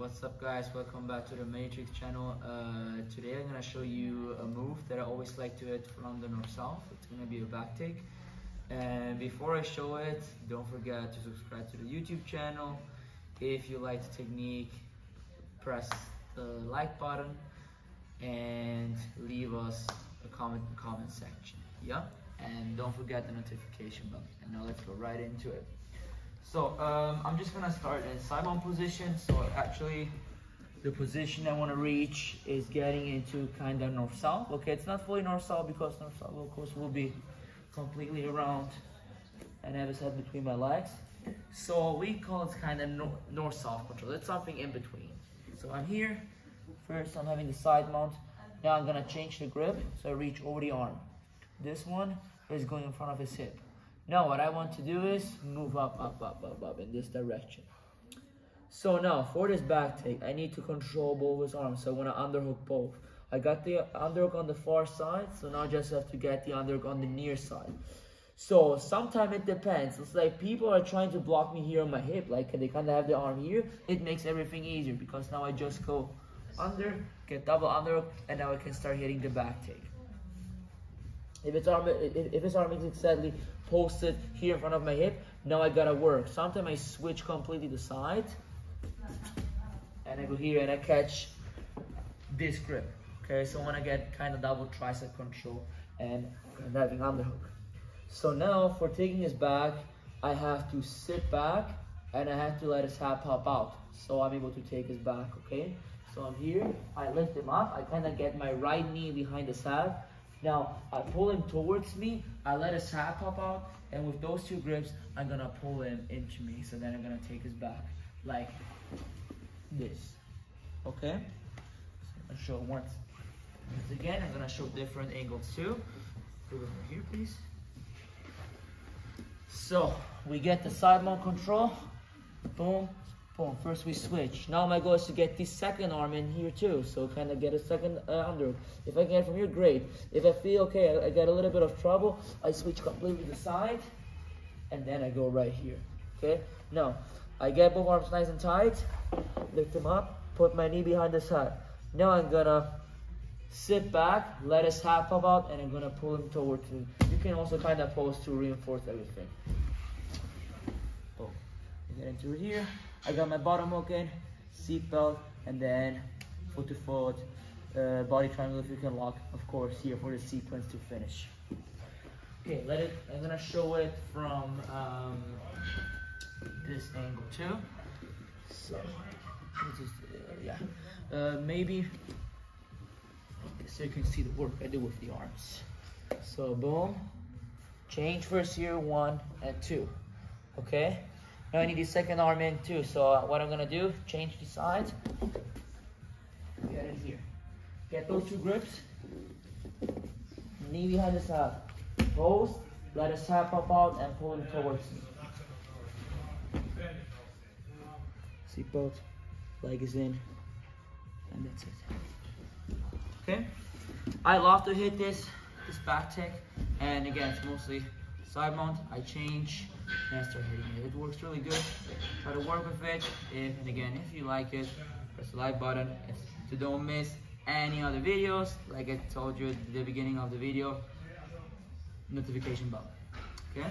What's up guys, welcome back to the Matrix channel. Uh, today I'm gonna show you a move that I always like to hit from the north south. It's gonna be a back take. And before I show it, don't forget to subscribe to the YouTube channel. If you like the technique, press the like button and leave us a comment in the comment section. Yeah? And don't forget the notification button. And now let's go right into it. So um, I'm just gonna start in side mount position. So actually, the position I want to reach is getting into kind of north south. Okay, it's not fully north south because north south of course will be completely around and have his head between my legs. So we call it kind of nor north south control. It's something in between. So I'm here. First, I'm having the side mount. Now I'm gonna change the grip so I reach over the arm. This one is going in front of his hip. Now what I want to do is move up, up, up, up, up in this direction. So now for this back take, I need to control both his arms. So I want to underhook both. I got the underhook on the far side, so now I just have to get the underhook on the near side. So sometimes it depends. It's like people are trying to block me here on my hip, like they kind of have the arm here. It makes everything easier because now I just go under, get double underhook, and now I can start hitting the back take. If its arm, if, his arm is exactly posted here in front of my hip, now I gotta work. Sometimes I switch completely the side, and I go here and I catch this grip. Okay, so I get kind of double tricep control and, having underhook. So now for taking his back, I have to sit back and I have to let his hat pop out. So I'm able to take his back, okay? So I'm here, I lift him up, I kind of get my right knee behind his hat now, I pull him towards me, I let his hat pop out, and with those two grips, I'm gonna pull him into me. So then I'm gonna take his back, like this, okay? So I'll show once. once again, I'm gonna show different angles too. Here, please. So, we get the side mount control, boom, boom. First we switch. Now my goal is to get the second arm in here too. So kind of get a second uh, under. If I get from here, great. If I feel, okay, I, I got a little bit of trouble, I switch completely to the side, and then I go right here, okay? Now, I get both arms nice and tight, lift them up, put my knee behind his head. Now I'm gonna sit back, let his hat pop out, and I'm gonna pull him towards me. You can also kind of pose to reinforce everything. Boom. Get into here. I got my bottom hook in, seat belt, and then foot to foot, uh, body triangle if you can lock, of course, here for the sequence to finish. Okay, let it, I'm gonna show it from um, this angle too. So, is, uh, yeah, uh, maybe, so you can see the work I do with the arms. So boom, change first here, one and two, okay? Now I need the second arm in too. So uh, what I'm gonna do, change the sides. Get in here. Get those two grips. Knee behind the side. Pose. Let his side pop out and pull it towards me. Seatbelt. Leg is in. And that's it. Okay. I love to hit this this back take. And again, it's mostly side mount. I change and start hitting it. It works really good. Try to work with it. If and again, if you like it, press the like button. To don't miss any other videos, like I told you at the beginning of the video, notification bell. Okay?